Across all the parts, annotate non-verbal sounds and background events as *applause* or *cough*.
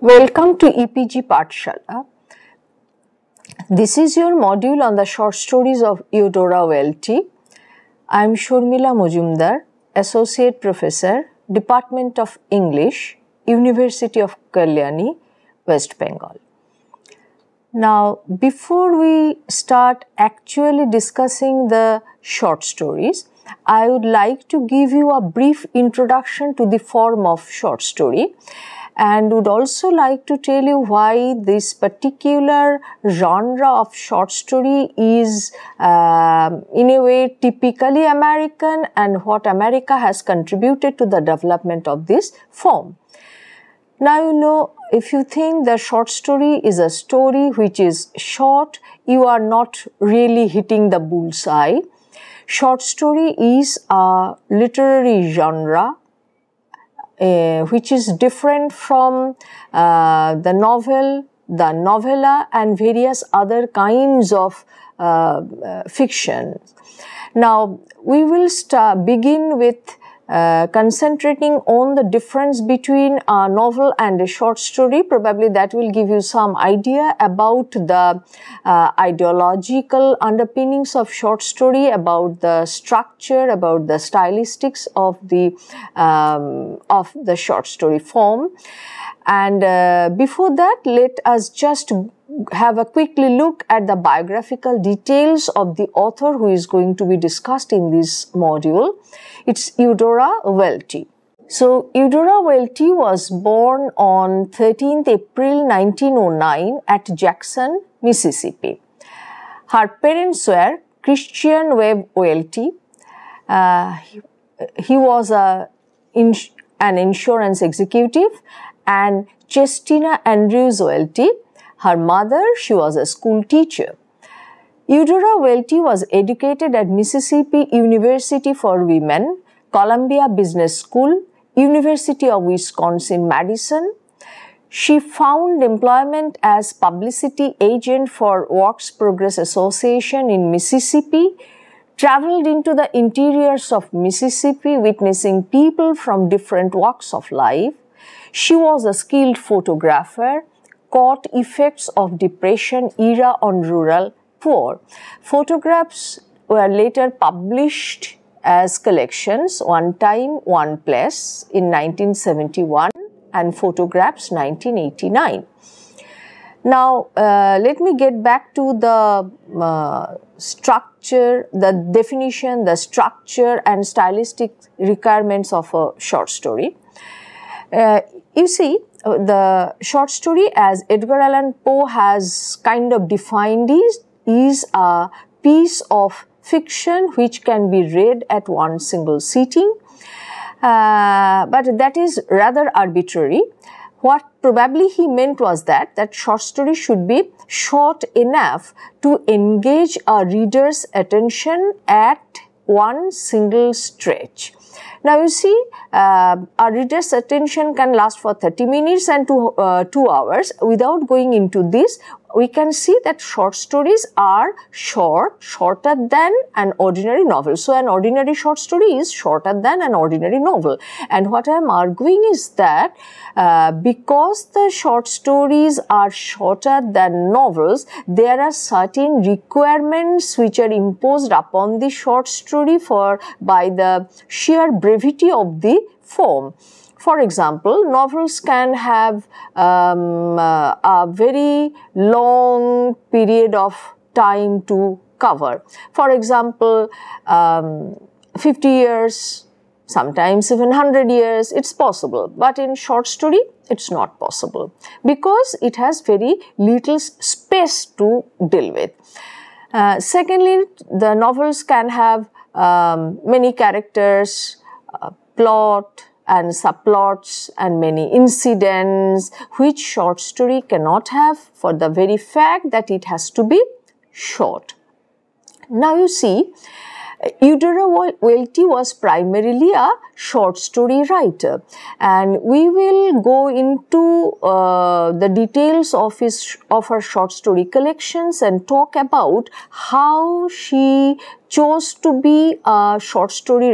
Welcome to EPG Pathshala. This is your module on the short stories of Eudora Welty. I am Shormila Mojumdar, Associate Professor, Department of English, University of Kalyani, West Bengal. Now, before we start actually discussing the short stories, I would like to give you a brief introduction to the form of short story and would also like to tell you why this particular genre of short story is uh, in a way typically American and what America has contributed to the development of this form. Now you know if you think the short story is a story which is short, you are not really hitting the bullseye. Short story is a literary genre uh, which is different from uh, the novel, the novella, and various other kinds of uh, fiction. Now, we will start, begin with uh, concentrating on the difference between a novel and a short story. Probably that will give you some idea about the uh, ideological underpinnings of short story, about the structure, about the stylistics of the um, of the short story form. And uh, before that, let us just have a quickly look at the biographical details of the author who is going to be discussed in this module. It's Eudora Welty. So, Eudora Welty was born on 13th April 1909 at Jackson, Mississippi. Her parents were Christian Webb Welty. Uh, he, he, was a, an insurance executive and Chestina Andrews Welty her mother, she was a school teacher. Eudora Welty was educated at Mississippi University for Women, Columbia Business School, University of Wisconsin-Madison. She found employment as publicity agent for Works Progress Association in Mississippi, traveled into the interiors of Mississippi witnessing people from different walks of life. She was a skilled photographer caught effects of depression era on rural poor. Photographs were later published as collections One Time, One Place in 1971 and Photographs 1989. Now, uh, let me get back to the uh, structure, the definition, the structure and stylistic requirements of a short story. Uh, you see, uh, the short story as Edgar Allan Poe has kind of defined is, is a piece of fiction which can be read at one single sitting. Uh, but that is rather arbitrary. What probably he meant was that that short story should be short enough to engage a reader's attention at one single stretch. Now you see, uh, a reader's attention can last for 30 minutes and two, uh, 2 hours. Without going into this, we can see that short stories are short, shorter than an ordinary novel. So, an ordinary short story is shorter than an ordinary novel. And what I am arguing is that uh, because the short stories are shorter than novels, there are certain requirements which are imposed upon the short story for by the sheer brevity of the form. For example, novels can have um, uh, a very long period of time to cover. For example, um, 50 years, sometimes even 100 years, it's possible. But in short story, it's not possible because it has very little space to deal with. Uh, secondly, the novels can have um, many characters, uh, plot, and subplots and many incidents which short story cannot have for the very fact that it has to be short. Now you see, Eudora Welty was primarily a short story writer and we will go into uh, the details of his of her short story collections and talk about how she chose to be a short story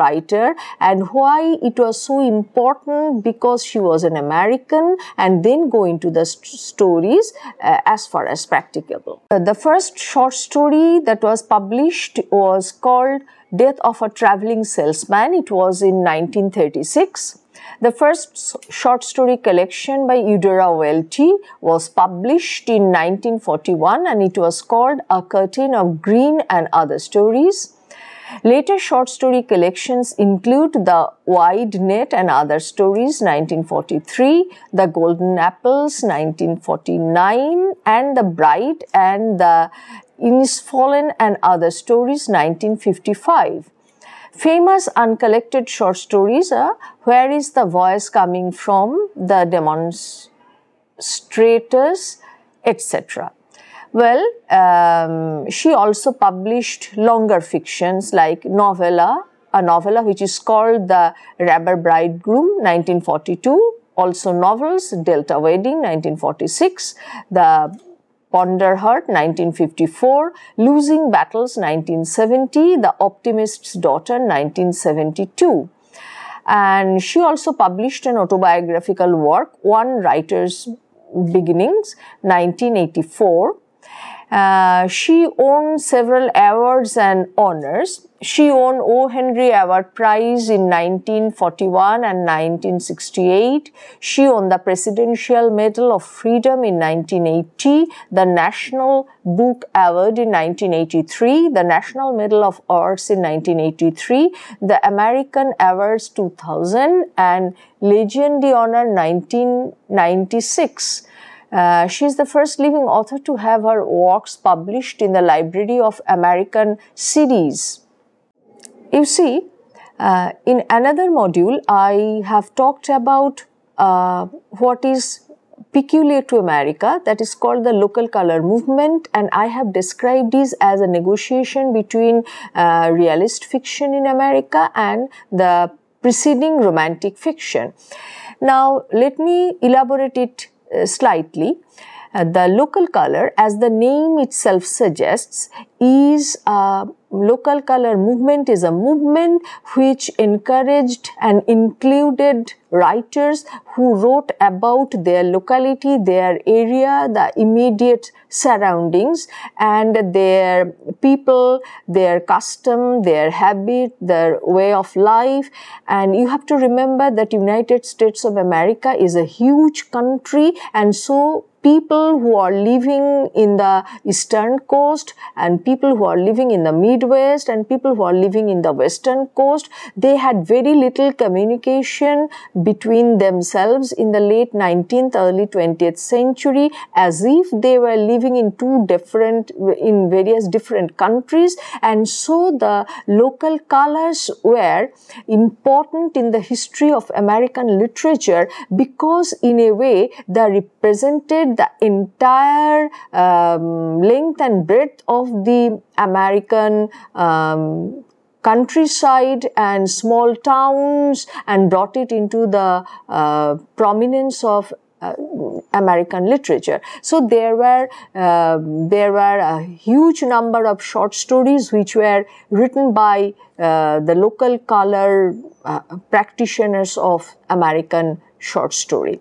writer and why it was so important because she was an American and then go into the st stories uh, as far as practicable. Uh, the first short story that was published was called Death of a Traveling Salesman. It was in 1936. The first short story collection by Eudora Welty was published in 1941 and it was called A Curtain of Green and Other Stories. Later short story collections include The Wide Net and Other Stories 1943, The Golden Apples 1949 and The Bride and the Innisfallen and Other Stories 1955. Famous uncollected short stories are Where is the Voice Coming From, The Demonstrators, etc. Well, um, she also published longer fictions like novella, a novella which is called The Rubber Bridegroom, 1942, also novels, Delta Wedding, 1946, The Ponderheart 1954, Losing Battles 1970, The Optimist's Daughter 1972. And she also published an autobiographical work, One Writer's Beginnings 1984 uh, she won several awards and honors. She won O. Henry Award Prize in 1941 and 1968. She won the Presidential Medal of Freedom in 1980, the National Book Award in 1983, the National Medal of Arts in 1983, the American Awards 2000, and Legion d'Honneur 1996. Uh, she is the first living author to have her works published in the Library of American Series. You see, uh, in another module, I have talked about uh, what is peculiar to America that is called the local color movement and I have described this as a negotiation between uh, realist fiction in America and the preceding romantic fiction. Now let me elaborate it slightly. Uh, the local color, as the name itself suggests, is a local color movement is a movement which encouraged and included writers who wrote about their locality, their area, the immediate surroundings and their people, their custom, their habit, their way of life. And you have to remember that United States of America is a huge country and so people who are living in the eastern coast and people who are living in the midwest and people who are living in the western coast they had very little communication between themselves in the late 19th early 20th century as if they were living in two different in various different countries. And so the local colors were important in the history of american literature because in a way they represented the entire um, length and breadth of the American um, countryside and small towns and brought it into the uh, prominence of uh, American literature. So there were uh, there were a huge number of short stories which were written by uh, the local color uh, practitioners of American short story.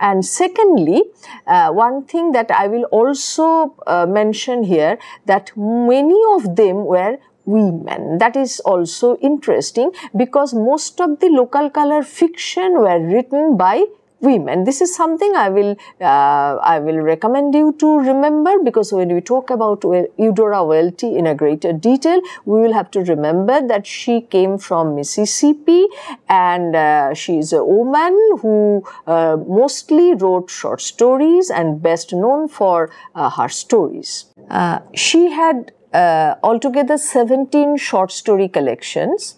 And secondly, uh, one thing that I will also uh, mention here that many of them were women. That is also interesting because most of the local color fiction were written by women. This is something I will uh, I will recommend you to remember because when we talk about Eudora Welty in a greater detail, we will have to remember that she came from Mississippi and uh, she is a woman who uh, mostly wrote short stories and best known for uh, her stories. Uh, she had uh, altogether 17 short story collections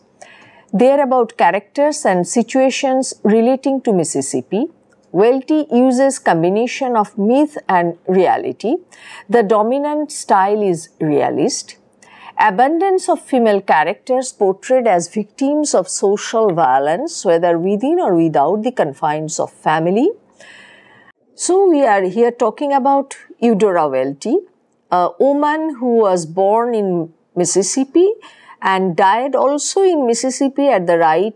they're about characters and situations relating to Mississippi. Welty uses combination of myth and reality. The dominant style is realist. Abundance of female characters portrayed as victims of social violence, whether within or without the confines of family. So we are here talking about Eudora Welty, a woman who was born in Mississippi and died also in Mississippi at the right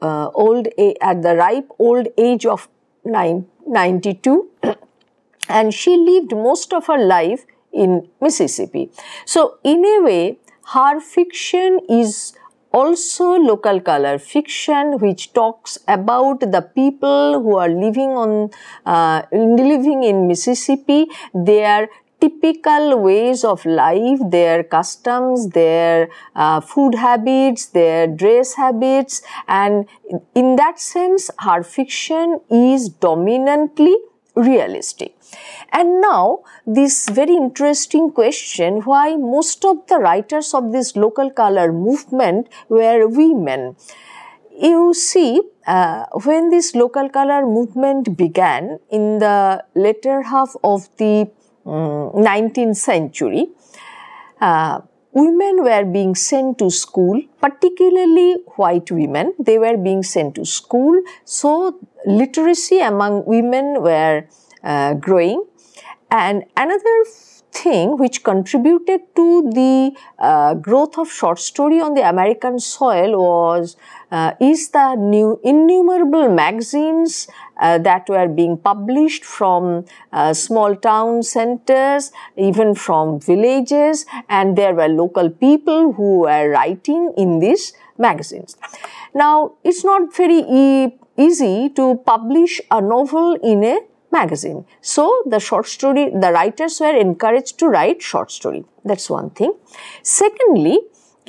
uh, old at the ripe old age of nine, 92 *clears throat* and she lived most of her life in Mississippi. So in a way her fiction is also local color. Fiction which talks about the people who are living on uh, living in Mississippi. Their typical ways of life, their customs, their uh, food habits, their dress habits, and in that sense, her fiction is dominantly realistic. And now, this very interesting question why most of the writers of this local color movement were women. You see, uh, when this local color movement began in the later half of the 19th mm, century, uh, women were being sent to school, particularly white women. They were being sent to school. So literacy among women were uh, growing. And another thing which contributed to the uh, growth of short story on the American soil was uh, is the new innumerable magazines uh, that were being published from uh, small town centers, even from villages, and there were local people who were writing in these magazines. Now, it's not very e easy to publish a novel in a magazine. So, the short story, the writers were encouraged to write short story. That's one thing. Secondly,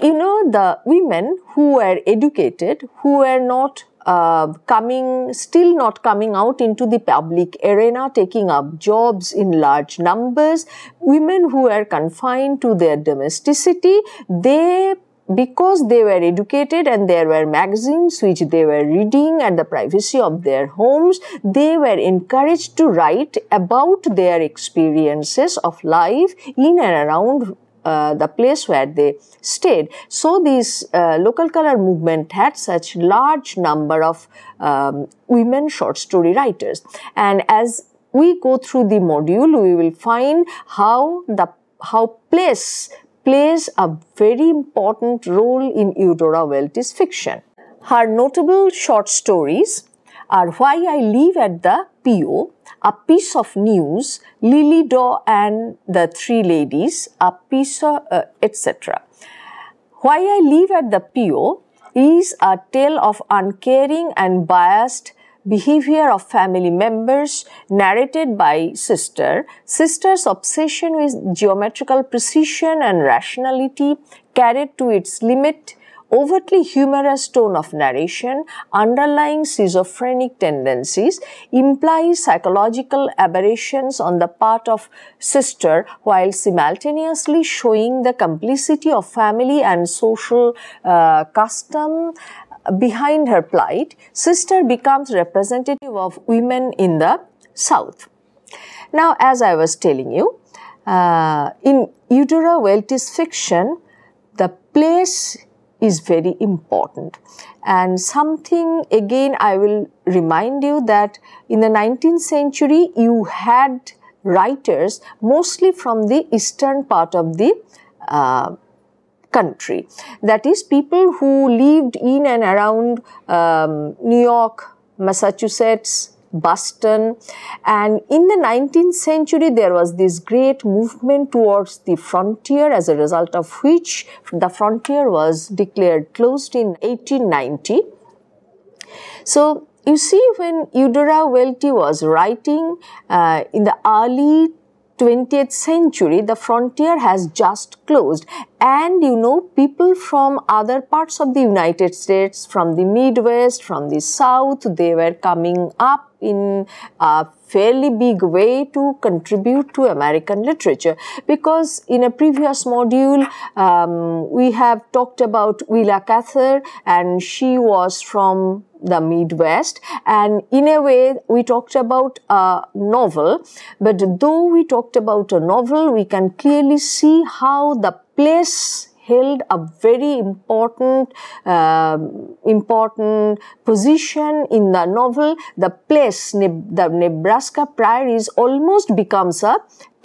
you know, the women who were educated, who were not uh, coming, still not coming out into the public arena, taking up jobs in large numbers, women who were confined to their domesticity, they because they were educated and there were magazines which they were reading at the privacy of their homes, they were encouraged to write about their experiences of life in and around uh, the place where they stayed. So this uh, local color movement had such large number of um, women short story writers. And as we go through the module, we will find how the how place plays a very important role in Eudora Welty's fiction. Her notable short stories are Why I Live at the PO, a piece of news, Lily Daw and the Three Ladies, a piece of, uh, etc. Why I Leave at the PO is a tale of uncaring and biased behavior of family members narrated by sister. Sister's obsession with geometrical precision and rationality carried to its limit overtly humorous tone of narration, underlying schizophrenic tendencies, implies psychological aberrations on the part of sister while simultaneously showing the complicity of family and social uh, custom behind her plight, sister becomes representative of women in the South. Now, as I was telling you, uh, in Eudora Welty's fiction, the place is very important. And something again I will remind you that in the 19th century you had writers mostly from the eastern part of the uh, country. That is people who lived in and around um, New York, Massachusetts, Boston. And in the 19th century, there was this great movement towards the frontier, as a result of which the frontier was declared closed in 1890. So, you see, when Eudora Welty was writing uh, in the early 20th century, the frontier has just closed. And you know, people from other parts of the United States, from the Midwest, from the South, they were coming up in a fairly big way to contribute to American literature. Because in a previous module, um, we have talked about Willa Cather and she was from the Midwest. And in a way, we talked about a novel, but though we talked about a novel, we can clearly see how the place held a very important uh, important position in the novel. The place the nebraska prairies almost becomes a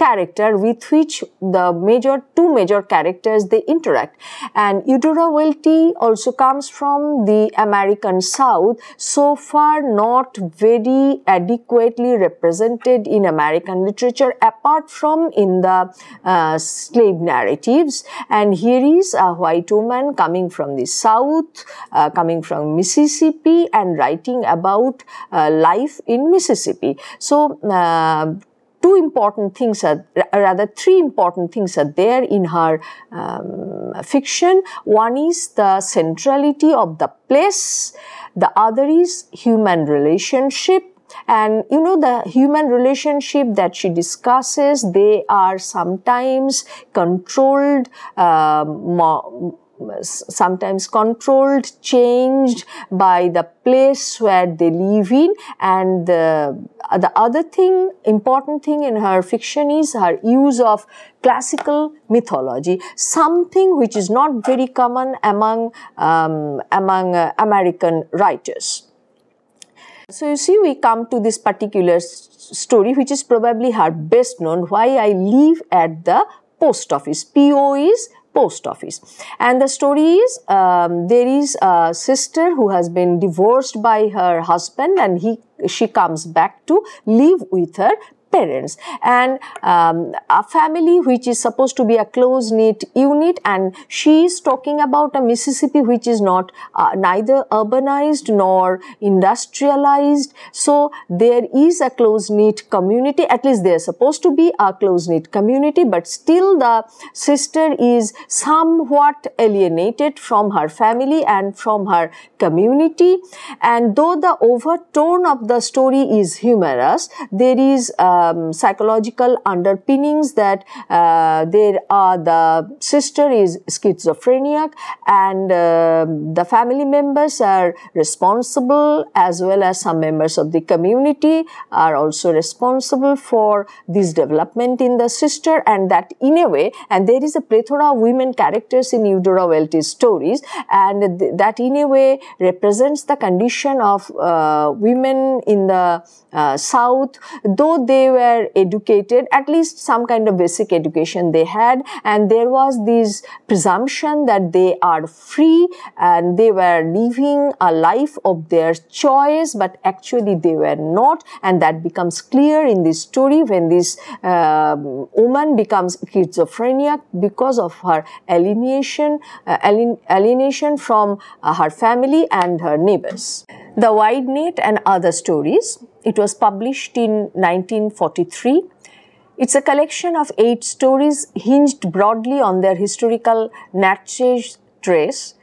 character with which the major two major characters they interact. And eudora welty also comes from the american south so far not very adequately represented in american literature apart from in the uh, slave narratives. And here is a white woman coming from the south uh, coming from mississippi and writing about uh, life in mississippi. So uh, two important things are rather three important things are there in her um, fiction. One is the centrality of the place. The other is human relationship. And you know the human relationship that she discusses they are sometimes controlled um, sometimes controlled, changed by the place where they live in. And the, the other thing, important thing in her fiction is her use of classical mythology, something which is not very common among, um, among uh, American writers. So you see, we come to this particular story, which is probably her best known, Why I Live at the Post Office. PO is post office. And the story is um, there is a sister who has been divorced by her husband and he she comes back to live with her parents. And um, a family which is supposed to be a close knit unit and she is talking about a Mississippi which is not uh, neither urbanized nor industrialized. So there is a close knit community. At least they are supposed to be a close knit community but still the sister is somewhat alienated from her family and from her community. And though the overtone of the story is humorous there is uh, um, psychological underpinnings that uh, there are the sister is schizophrenic and uh, the family members are responsible as well as some members of the community are also responsible for this development in the sister and that in a way and there is a plethora of women characters in Eudora Welty's stories and th that in a way represents the condition of uh, women in the uh, south though they were educated, at least some kind of basic education they had, and there was this presumption that they are free and they were living a life of their choice, but actually they were not, and that becomes clear in this story when this uh, woman becomes schizophrenic because of her alienation, uh, alienation from uh, her family and her neighbors. The Wide Net and Other Stories it was published in 1943. It's a collection of eight stories hinged broadly on their historical Natchez trace,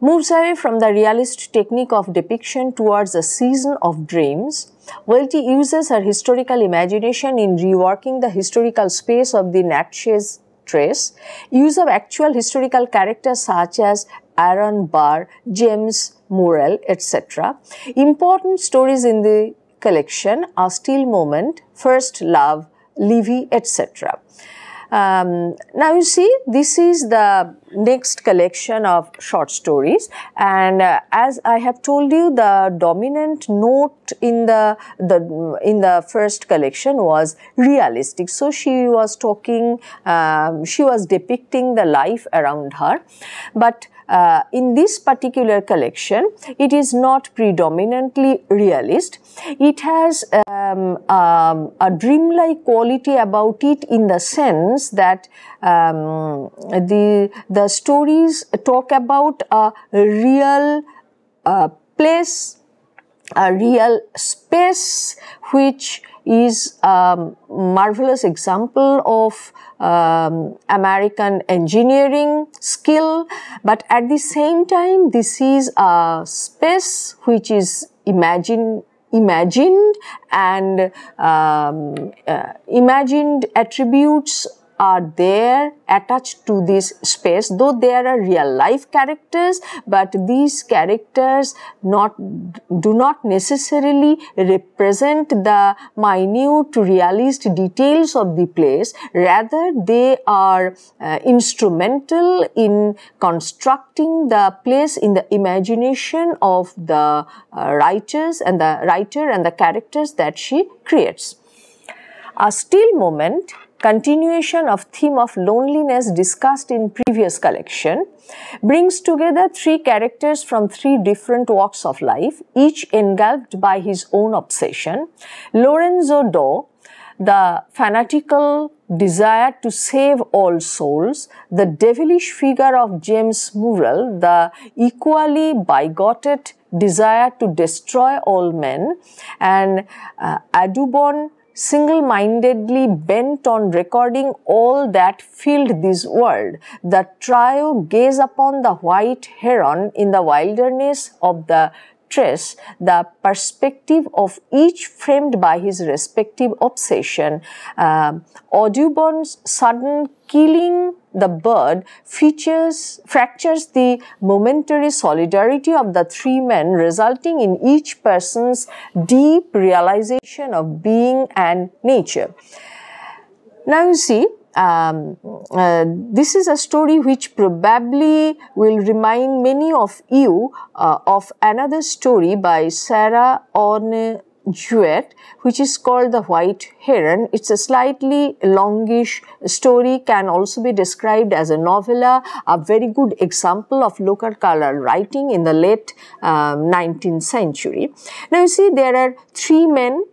moves away from the realist technique of depiction towards a season of dreams. Welty uses her historical imagination in reworking the historical space of the Natchez trace, use of actual historical characters such as Aaron Burr, James Murrell, etc. Important stories in the collection are Still Moment, First Love, Livvie, etc. Um, now you see this is the next collection of short stories. And uh, as I have told you the dominant note in the, the in the first collection was realistic. So she was talking um, she was depicting the life around her. But uh, in this particular collection, it is not predominantly realist. It has um, um, a dreamlike quality about it in the sense that um, the the stories talk about a real uh, place, a real space which is a marvelous example of um, American engineering skill, but at the same time, this is a space which is imagine, imagined and um, uh, imagined attributes are there attached to this space though there are real life characters but these characters not do not necessarily represent the minute realist details of the place. Rather they are uh, instrumental in constructing the place in the imagination of the uh, writers and the writer and the characters that she creates. A still moment continuation of theme of loneliness discussed in previous collection, brings together three characters from three different walks of life, each engulfed by his own obsession. Lorenzo Dow, the fanatical desire to save all souls, the devilish figure of James Murrell, the equally bigoted desire to destroy all men, and uh, Audubon single-mindedly bent on recording all that filled this world. The trio gaze upon the white heron in the wilderness of the stress the perspective of each framed by his respective obsession. Uh, Audubon's sudden killing the bird features, fractures the momentary solidarity of the three men, resulting in each person's deep realization of being and nature. Now you see, um, uh, this is a story which probably will remind many of you uh, of another story by Sarah Orne Jewett, which is called The White Heron. It's a slightly longish story, can also be described as a novella, a very good example of local color writing in the late um, 19th century. Now you see there are three men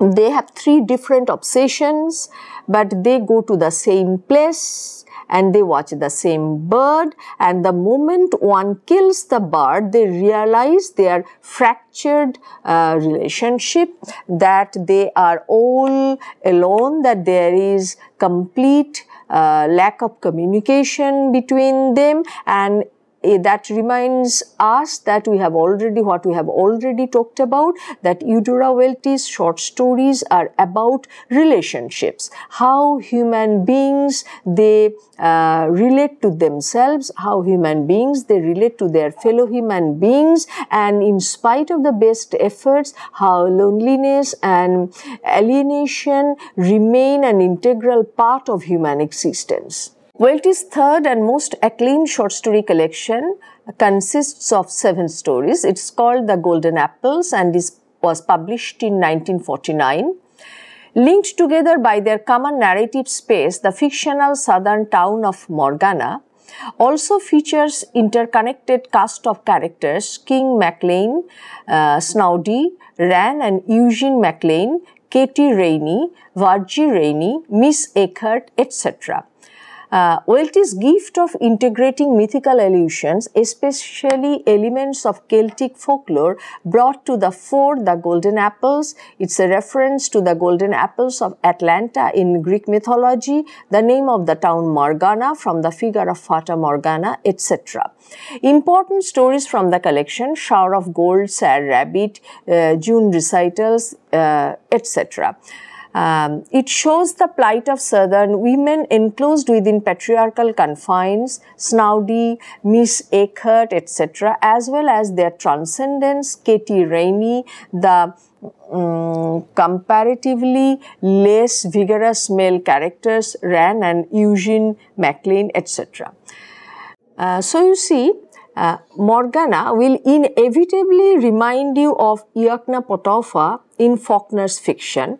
they have three different obsessions, but they go to the same place and they watch the same bird. And the moment one kills the bird they realize their fractured uh, relationship that they are all alone that there is complete uh, lack of communication between them. And that reminds us that we have already what we have already talked about that Eudora Welty's short stories are about relationships how human beings they uh, relate to themselves how human beings they relate to their fellow human beings and in spite of the best efforts how loneliness and alienation remain an integral part of human existence Welty's third and most acclaimed short story collection consists of seven stories. It's called The Golden Apples and is, was published in 1949. Linked together by their common narrative space, the fictional southern town of Morgana also features interconnected cast of characters King MacLain, uh, Snowy, Ran and Eugene MacLain, Katie Rainey, Virgie Rainey, Miss Eckert, etc. Uh, Welty's gift of integrating mythical allusions, especially elements of Celtic folklore, brought to the fore the golden apples. It's a reference to the golden apples of Atalanta in Greek mythology, the name of the town Morgana from the figure of Fata Morgana, etc. Important stories from the collection, Shower of Gold, Sad Rabbit, uh, June recitals, uh, etc. Um, it shows the plight of southern women enclosed within patriarchal confines, Snowy, Miss Eckert, etc., as well as their transcendence, Katie Rainey, the um, comparatively less vigorous male characters, Ran and Eugene MacLain, etc. Uh, so you see, uh, Morgana will inevitably remind you of Yoknapatawpha in Faulkner's fiction.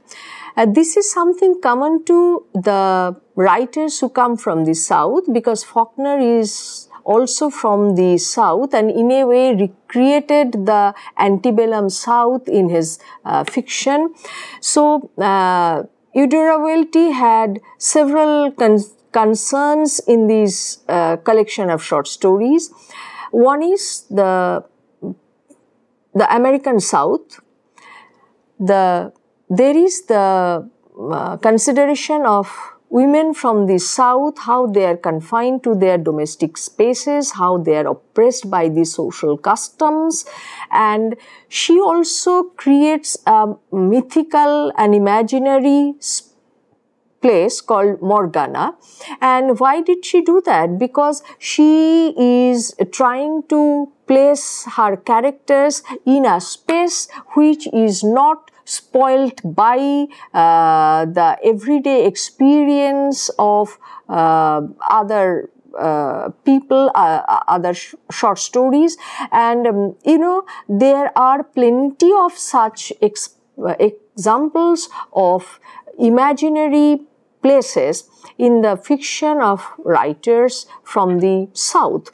Uh, this is something common to the writers who come from the south because Faulkner is also from the south and in a way recreated the antebellum south in his uh, fiction. So, uh, Eudora Welty had several con concerns in this uh, collection of short stories. One is the, the American South, the there is the uh, consideration of women from the south, how they are confined to their domestic spaces, how they are oppressed by the social customs. And she also creates a mythical and imaginary place called Morgana. And why did she do that? Because she is trying to place her characters in a space which is not spoilt by uh, the everyday experience of uh, other uh, people, uh, uh, other sh short stories, and um, you know there are plenty of such uh, examples of imaginary places in the fiction of writers from the south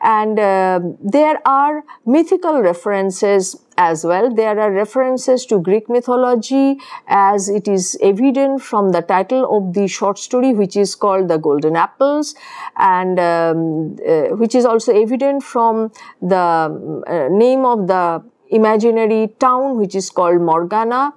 and uh, there are mythical references as well. There are references to Greek mythology as it is evident from the title of the short story which is called The Golden Apples and um, uh, which is also evident from the uh, name of the imaginary town which is called Morgana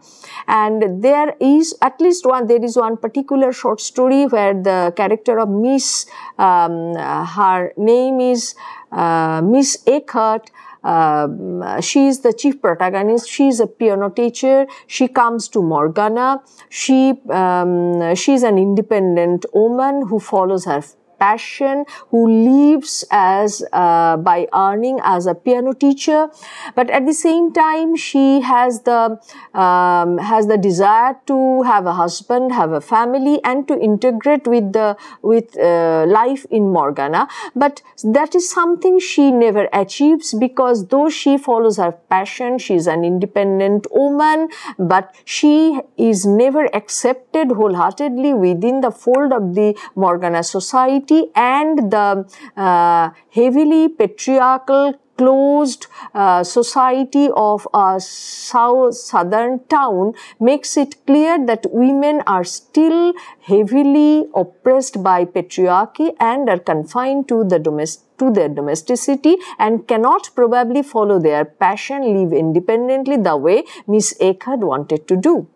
and there is at least one there is one particular short story where the character of Miss um, her name is uh, Miss Eckert uh, she is the chief protagonist. She is a piano teacher. She comes to Morgana. She um, she is an independent woman who follows her passion, who lives as uh, by earning as a piano teacher, but at the same time she has the um, has the desire to have a husband, have a family, and to integrate with the with uh, life in Morgana. But that is something she never achieves because though she follows her passion, she is an independent woman, but she is never accepted wholeheartedly within the fold of the Morgana society society and the uh, heavily patriarchal closed uh, society of a south southern town makes it clear that women are still heavily oppressed by patriarchy and are confined to the domestic to their domesticity and cannot probably follow their passion, live independently the way Miss Eckert wanted to do.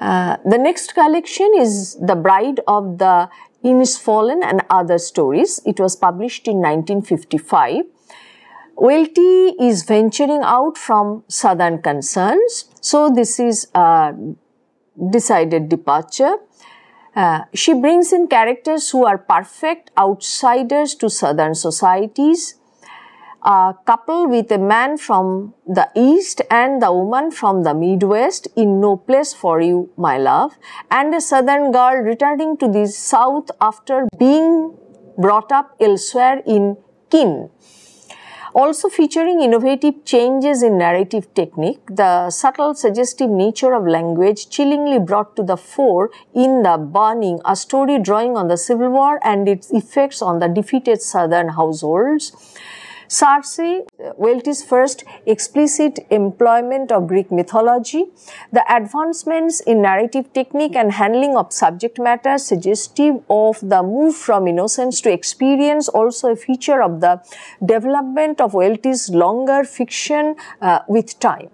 Uh, the next collection is The Bride of the Innisfallen and Other Stories. It was published in 1955. Welty is venturing out from southern concerns. So this is a decided departure. Uh, she brings in characters who are perfect outsiders to southern societies a couple with a man from the east and the woman from the midwest in no place for you my love and a southern girl returning to the south after being brought up elsewhere in kin also featuring innovative changes in narrative technique, the subtle suggestive nature of language chillingly brought to the fore in The Burning, a story drawing on the Civil War and its effects on the defeated southern households. Circe, Welty's first explicit employment of Greek mythology, the advancements in narrative technique and handling of subject matter suggestive of the move from innocence to experience, also a feature of the development of Welty's longer fiction uh, with time.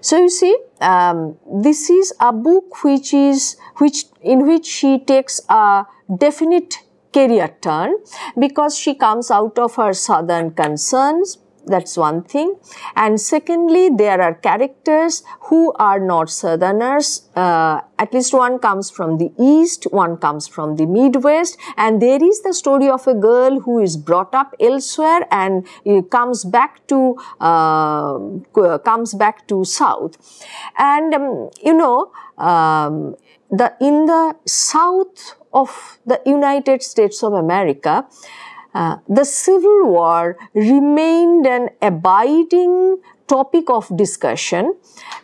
So you see, um, this is a book which is which in which she takes a definite career turn because she comes out of her southern concerns. That's one thing. And secondly there are characters who are not southerners. Uh, at least one comes from the east one comes from the midwest. And there is the story of a girl who is brought up elsewhere and uh, comes back to uh, comes back to south. And um, you know um, the in the south of the United States of America, uh, the Civil War remained an abiding topic of discussion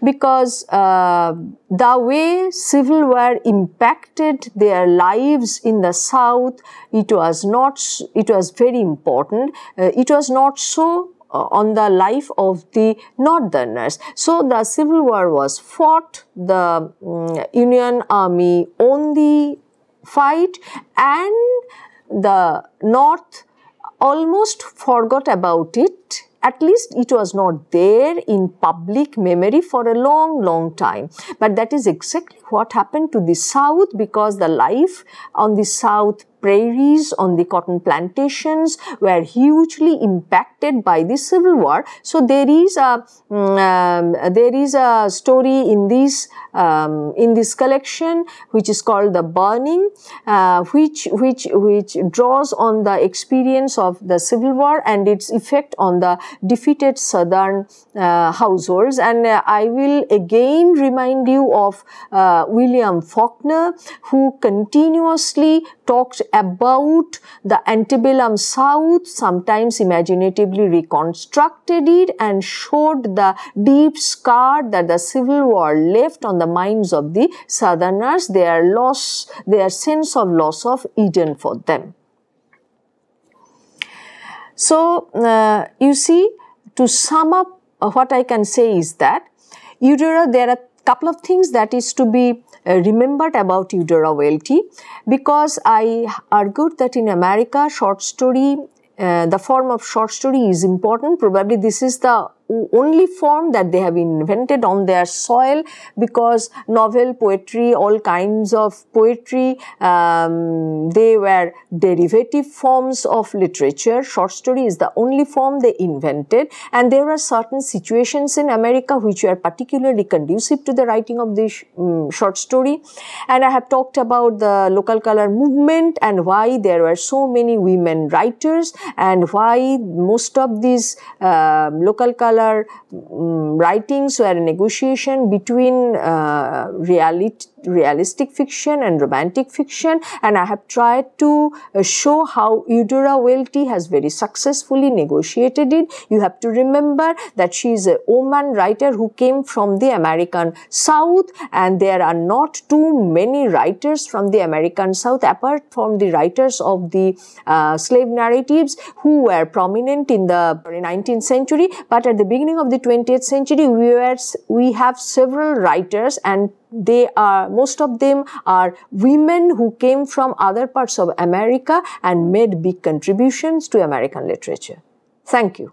because uh, the way civil war impacted their lives in the south it was not it was very important. Uh, it was not so uh, on the life of the northerners. So the civil war was fought. The um, union army won the fight and the north almost forgot about it. At least it was not there in public memory for a long long time. But that is exactly what happened to the south because the life on the south prairies on the cotton plantations were hugely impacted by the civil war. So there is a mm, um, there is a story in this um, in this collection which is called the burning uh, which which which draws on the experience of the civil war and its effect on the defeated southern uh, households. And uh, i will again remind you of uh, william faulkner who continuously talked about the antebellum South, sometimes imaginatively reconstructed it and showed the deep scar that the Civil War left on the minds of the Southerners, their loss, their sense of loss of Eden for them. So, uh, you see, to sum up, uh, what I can say is that Eudora, there are a couple of things that is to be uh, remembered about Eudora Welty because I argued that in America short story uh, the form of short story is important. Probably this is the only form that they have invented on their soil because novel poetry, all kinds of poetry, um, they were derivative forms of literature. Short story is the only form they invented and there are certain situations in America which were particularly conducive to the writing of this um, short story. And I have talked about the local color movement and why there were so many women writers and why most of these uh, local color particular um, writings were a negotiation between uh, reality realistic fiction and romantic fiction and I have tried to uh, show how Eudora Welty has very successfully negotiated it. You have to remember that she is a woman writer who came from the American South and there are not too many writers from the American South apart from the writers of the uh, slave narratives who were prominent in the 19th century but at the beginning of the 20th century we, were, we have several writers and they are most of them are women who came from other parts of America and made big contributions to American literature. Thank you.